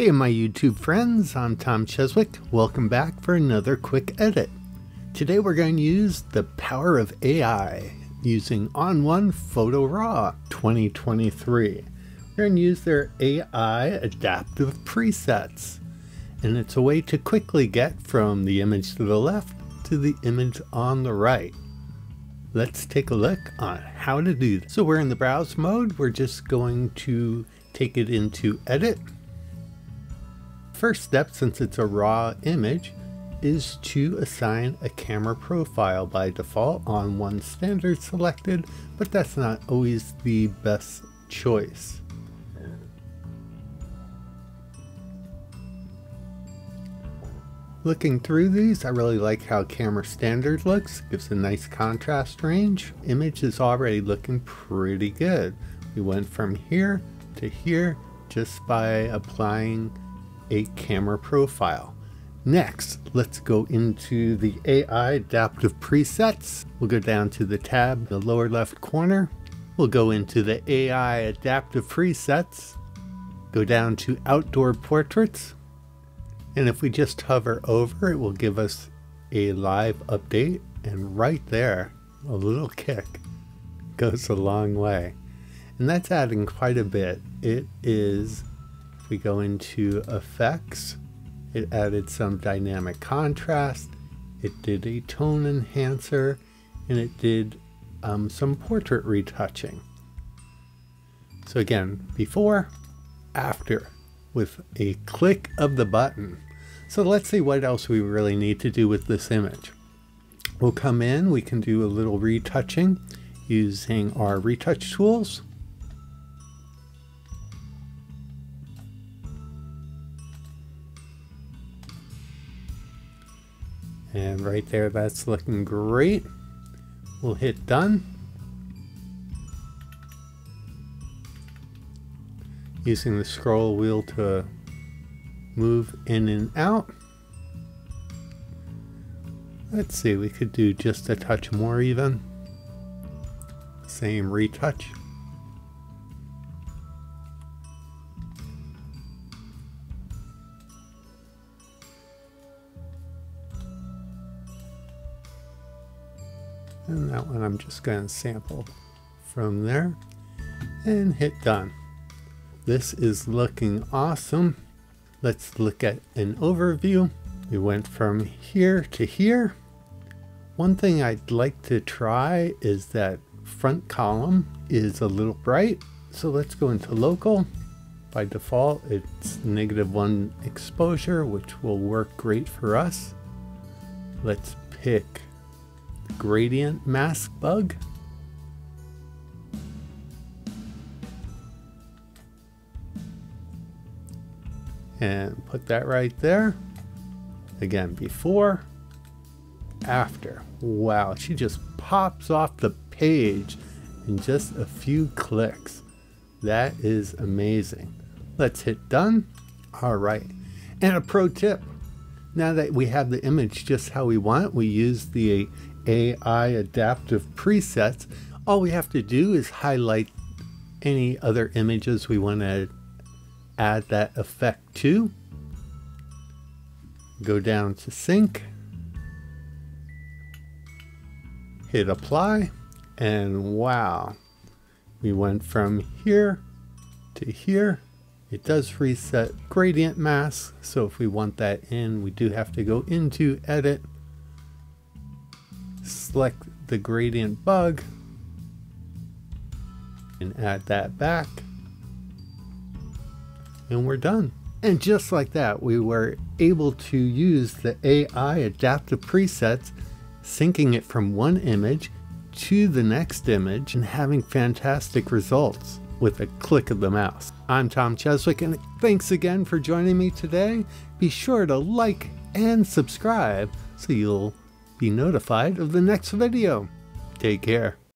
Hey my YouTube friends, I'm Tom Cheswick. Welcome back for another quick edit. Today we're going to use the power of AI using ON1 Photo Raw 2023. We're going to use their AI adaptive presets. And it's a way to quickly get from the image to the left to the image on the right. Let's take a look on how to do this. So we're in the browse mode. We're just going to take it into edit First step, since it's a raw image, is to assign a camera profile by default ON1 standard selected, but that's not always the best choice. Looking through these, I really like how camera standard looks, gives a nice contrast range. Image is already looking pretty good. We went from here to here just by applying a camera profile. Next, let's go into the AI adaptive presets. We'll go down to the tab in the lower left corner. We'll go into the AI adaptive presets, go down to outdoor portraits, and if we just hover over, it will give us a live update. And right there, a little kick goes a long way. And that's adding quite a bit. It is we go into effects, it added some dynamic contrast, it did a tone enhancer, and it did um, some portrait retouching. So again, before, after, with a click of the button. So let's see what else we really need to do with this image. We'll come in, we can do a little retouching using our retouch tools. And right there, that's looking great. We'll hit done. Using the scroll wheel to move in and out. Let's see, we could do just a touch more even. Same retouch. And that one I'm just going to sample from there and hit done. This is looking awesome. Let's look at an overview. We went from here to here. One thing I'd like to try is that front column is a little bright. So let's go into local. By default, it's negative one exposure, which will work great for us. Let's pick gradient mask bug. And put that right there. Again, before, after. Wow, she just pops off the page in just a few clicks. That is amazing. Let's hit done. All right. And a pro tip. Now that we have the image just how we want, we use the AI adaptive presets, all we have to do is highlight any other images we want to add that effect to. Go down to sync, hit apply, and wow, we went from here to here. It does reset gradient mask, so if we want that in, we do have to go into edit, select the gradient bug and add that back and we're done. And just like that, we were able to use the AI adaptive presets, syncing it from one image to the next image and having fantastic results with a click of the mouse. I'm Tom Cheswick and thanks again for joining me today. Be sure to like and subscribe so you'll be notified of the next video. Take care.